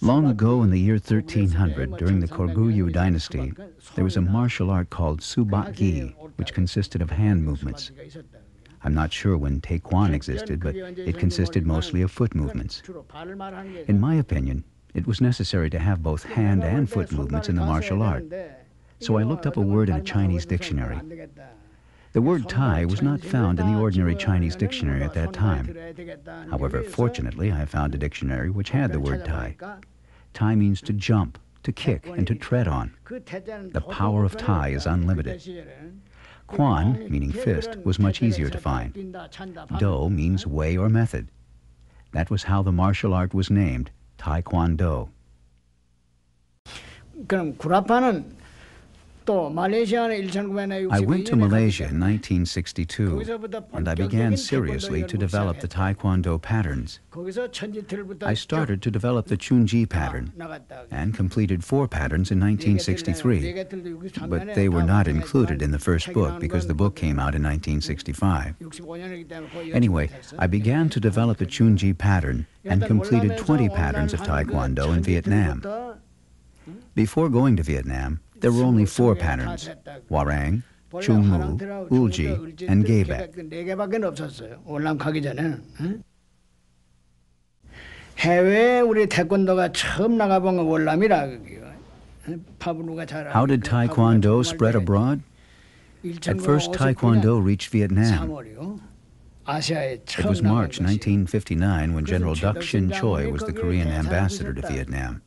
Long ago in the year 1300, during the Korguryu dynasty, there was a martial art called Subak-gi, which consisted of hand movements. I'm not sure when Taekkyon existed, but it consisted mostly of foot movements. In my opinion, it was necessary to have both hand and foot movements in the martial art. So I looked up a word in a Chinese dictionary. The word Tae was not found in the ordinary Chinese dictionary at that time. However, fortunately, I found a dictionary which had the word Tae. Tae means to jump, to kick, and to tread on. The power of Tae is unlimited. Kwon, meaning fist, was much easier to find. Do means way or method. That was how the martial art was named, Taekwondo. 그럼 구라파는 I went to Malaysia in 1962 and I began seriously to develop the Taekwondo patterns. I started to develop the Chunji pattern and completed four patterns in 1963, but they were not included in the first book because the book came out in 1965. Anyway, I began to develop the Chunji pattern and completed 20 patterns of Taekwondo in Vietnam. Before going to Vietnam, there were only four patterns, Hwarang, Chungmu, Ulji, and Gaebaek. How did Taekwondo spread abroad? At first, Taekwondo reached Vietnam. It was March 1959 when General Duk Shin Choi was the Korean ambassador to Vietnam.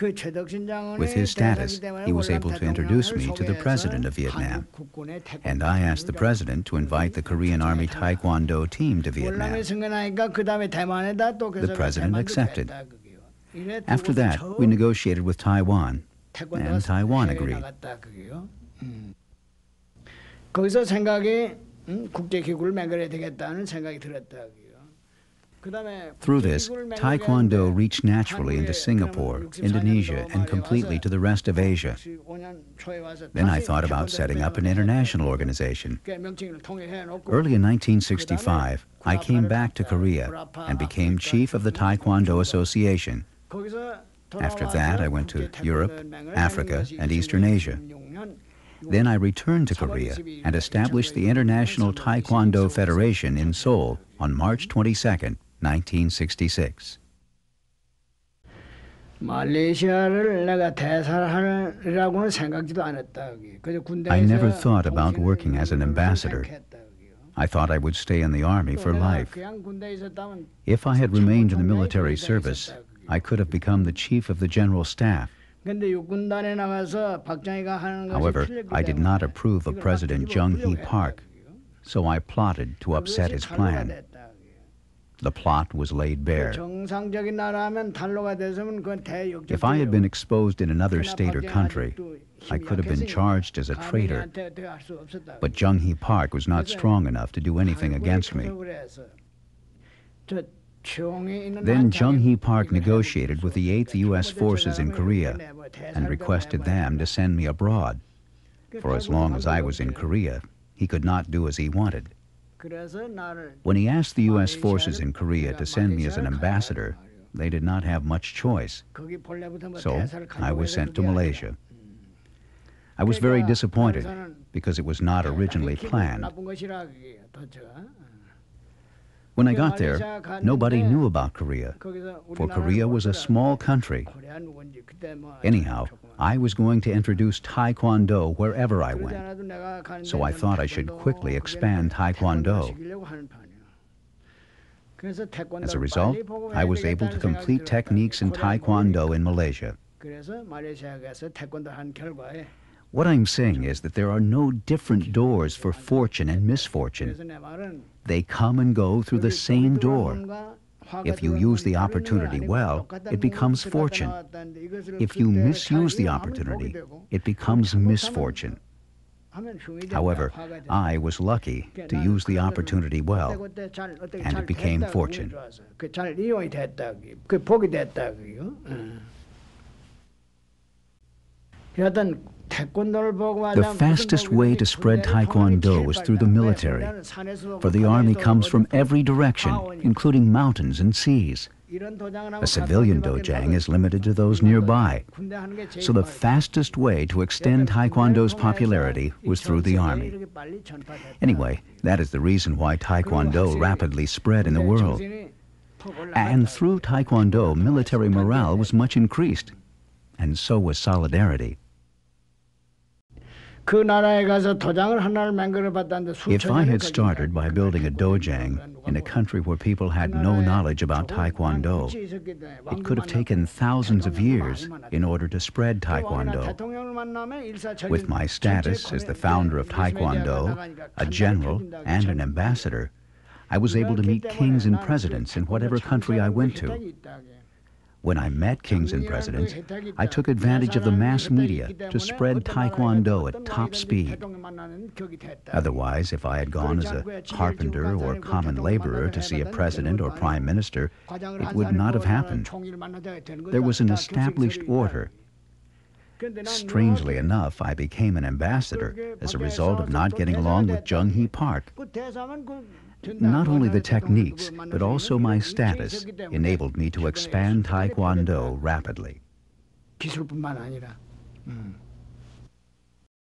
With his status, 대사이기 때문에 he was 월남 able to introduce me to the 대통령을 president of 소개해서 Vietnam, 한국 국군의 태권도 and I asked the president to invite the Korean Army Taekwondo team to Vietnam. 월남에 승인하니까 그 다음에 대만에다 또 The president accepted. After After that, we negotiated with Taiwan, and Taiwan agreed. 음. 거기서 생각이 음, 국제 기구를 맹글해야 되겠다는 생각이 들었다고요. 그다음에 through this, Taekwondo reached naturally into Singapore, Indonesia, and completely to the rest of Asia. Then I thought about setting up an international organization. Early in 1965, I came back to Korea and became chief of the Taekwondo Association. After that, I went to Europe, Africa, and Eastern Asia. Then I returned to Korea and established the International Taekwondo Federation in Seoul on March 22, 1966. I never thought about working as an ambassador. I thought I would stay in the army for life. If I had remained in the military service, I could have become the chief of the general staff. However, I did not approve of President Jung Hee Park, so I plotted to upset his plan. The plot was laid bare. If I had been exposed in another state or country, I could have been charged as a traitor. But Jung Hee Park was not strong enough to do anything against me. Then Jung Hee Park negotiated with the 8th U.S. forces in Korea and requested them to send me abroad. For as long as I was in Korea, he could not do as he wanted. When he asked the U.S. forces in Korea to send me as an ambassador, they did not have much choice. So I was sent to Malaysia. I was very disappointed because it was not originally planned. When I got there, nobody knew about Korea, for Korea was a small country. Anyhow, I was going to introduce Taekwondo wherever I went, so I thought I should quickly expand Taekwondo. As a result, I was able to complete techniques in Taekwondo in Malaysia. What I'm saying is that there are no different doors for fortune and misfortune. They come and go through the same door. If you use the opportunity well, it becomes fortune. If you misuse the opportunity, it becomes misfortune. However, I was lucky to use the opportunity well, and it became fortune. The fastest way to spread Taekwondo is through the military, for the army comes from every direction, including mountains and seas. A civilian dojang is limited to those nearby, so the fastest way to extend Taekwondo's popularity was through the army. Anyway, that is the reason why Taekwondo rapidly spread in the world. And through Taekwondo, military morale was much increased, and so was solidarity. If I had started by building a dojang in a country where people had no knowledge about Taekwondo, it could have taken thousands of years in order to spread Taekwondo. With my status as the founder of Taekwondo, a general, and an ambassador, I was able to meet kings and presidents in whatever country I went to. When I met kings and presidents, I took advantage of the mass media to spread Taekwondo at top speed. Otherwise, if I had gone as a carpenter or common laborer to see a president or prime minister, it would not have happened. There was an established order. Strangely enough, I became an ambassador as a result of not getting along with Jung Hee Park. Not only the techniques, but also my status enabled me to expand Taekwondo rapidly.